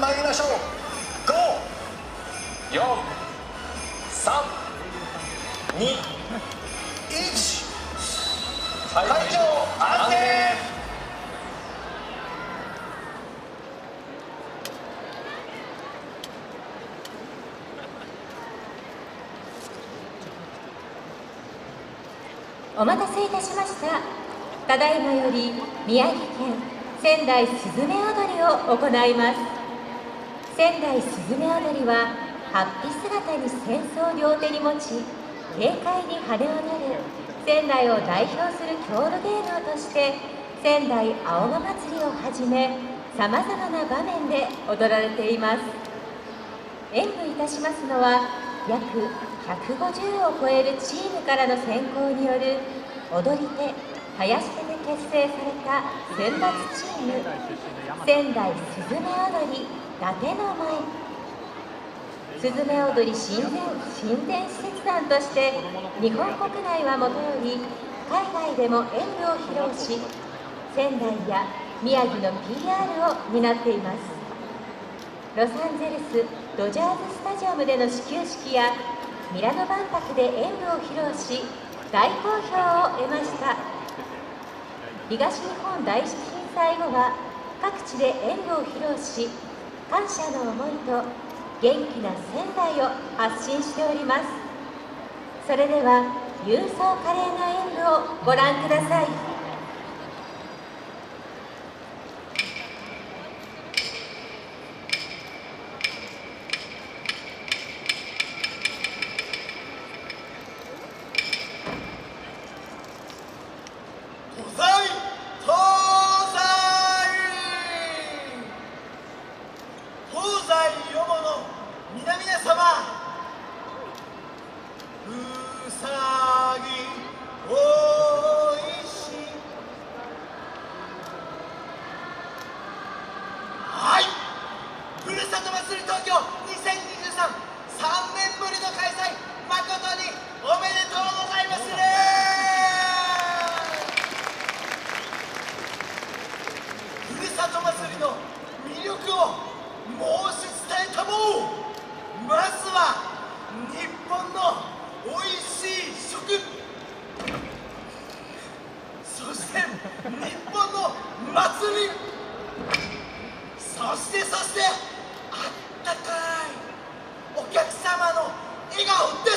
参りましょう54321会場安定お待たせいたしました。ただいまより宮城県仙台すずめ踊りを行います。仙台すずめ踊りは法被姿に扇子を両手に持ち軽快に羽を鳴る仙台を代表する郷土芸能として仙台青葉祭りをはじめさまざまな場面で踊られています。演舞いたしますのは約150を超えるチームからの選考による踊り手林手で結成された選抜チーム仙台すずめ踊り。伊達の舞。すずめ踊り親善親善施設団として日本国内はもとより海外でも演舞を披露し仙台や宮城の PR を担っています。ロサンゼルスドジャーズスタジアムでの始球式やミラノ万博で演舞を披露し大好評を得ました。東日本大震災後は各地で演舞を披露し感謝の思いと元気な仙台を発信しております。それでは郵送華麗な演舞をご覧ください東西東西東西よもの皆々様うさぎおいしいはいふるさと祭り東京20233年ぶりの開催誠におめでとうございますね。ふるさと祭りの魅力を申し伝えたもう。まずは日本のおいしい食。そして日本の祭り。そしてそして go.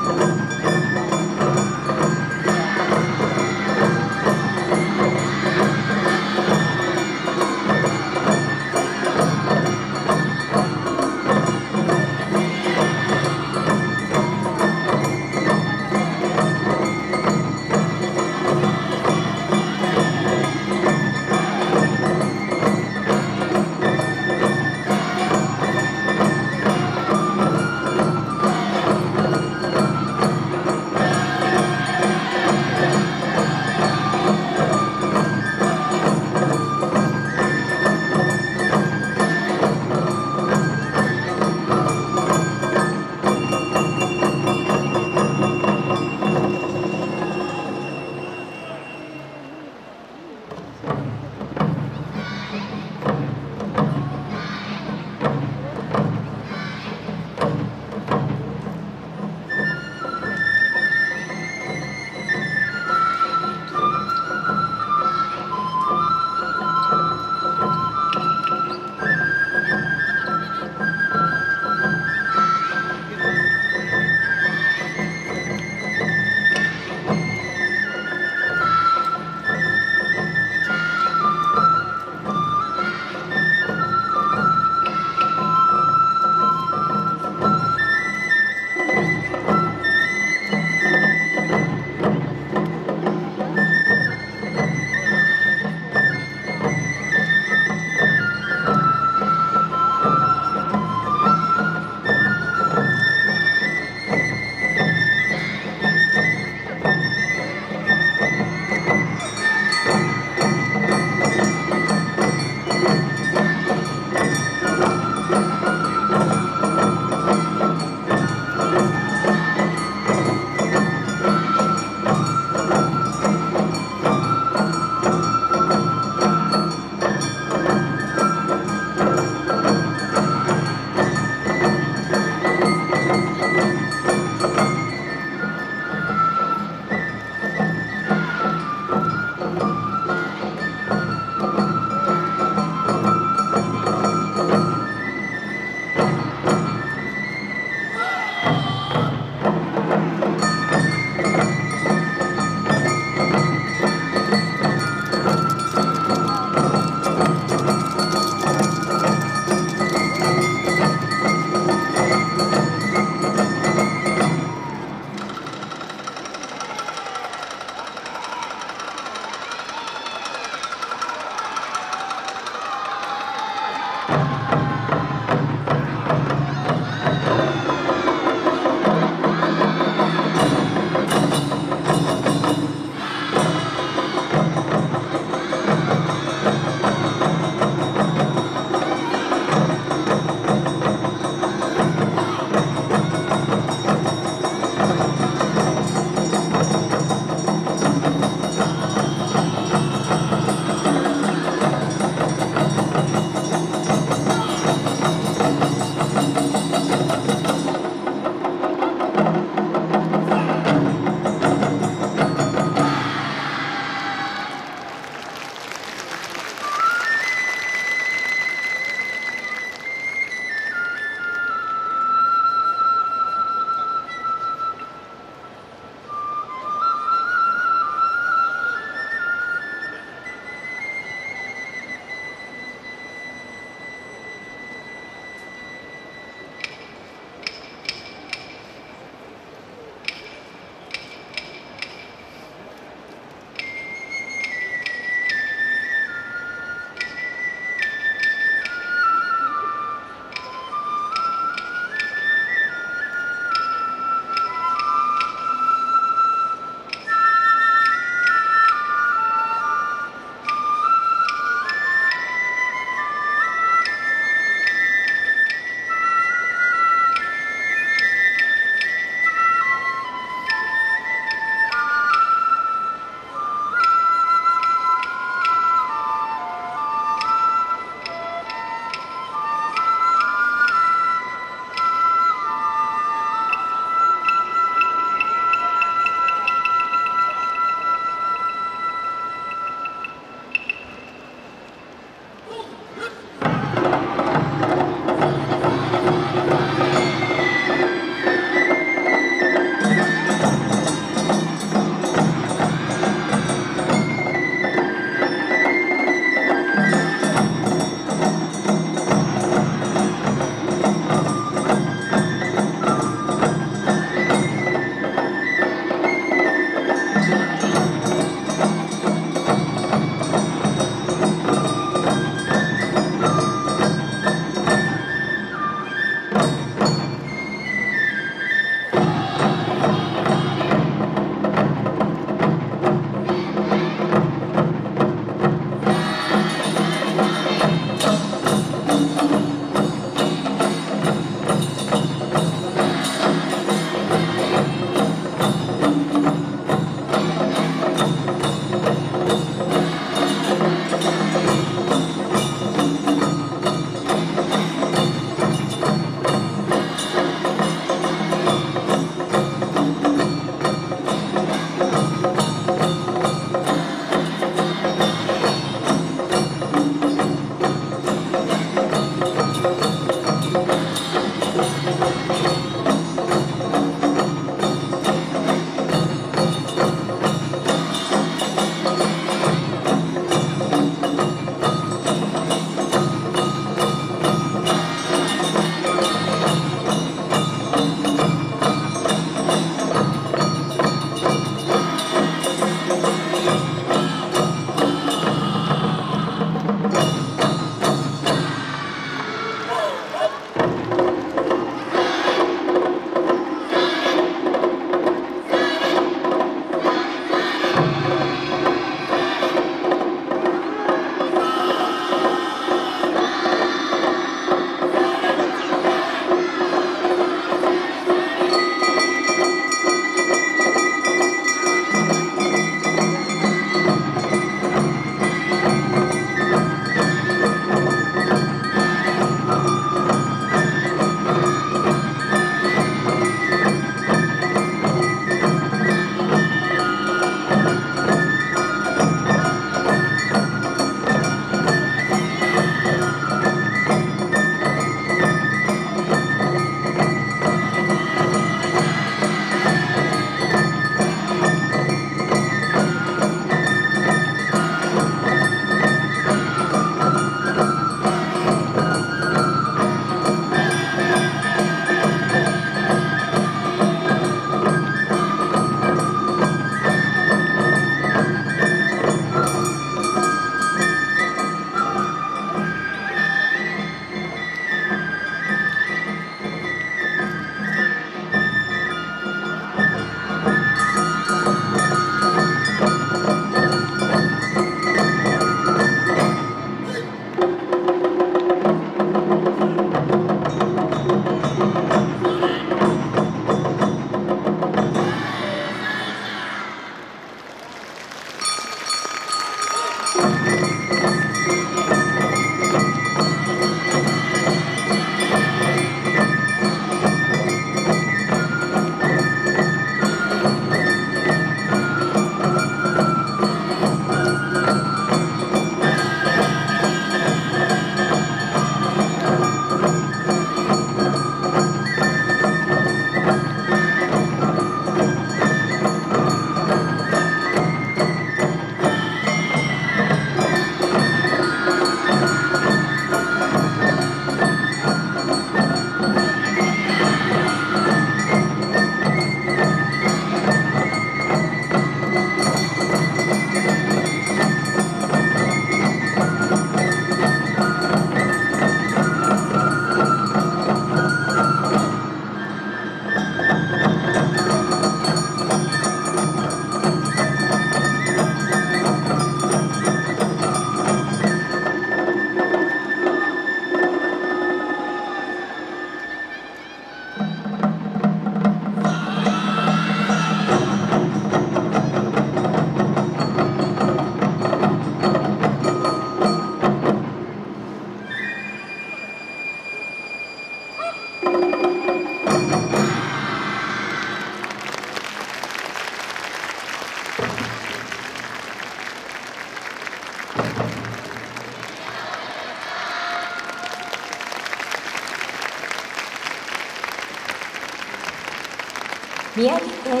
宮城県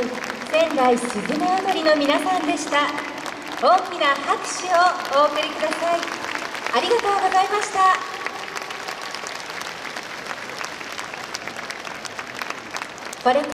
仙台すずめ踊りの皆さんでした。大きな拍手をお送りください。ありがとうございました。これ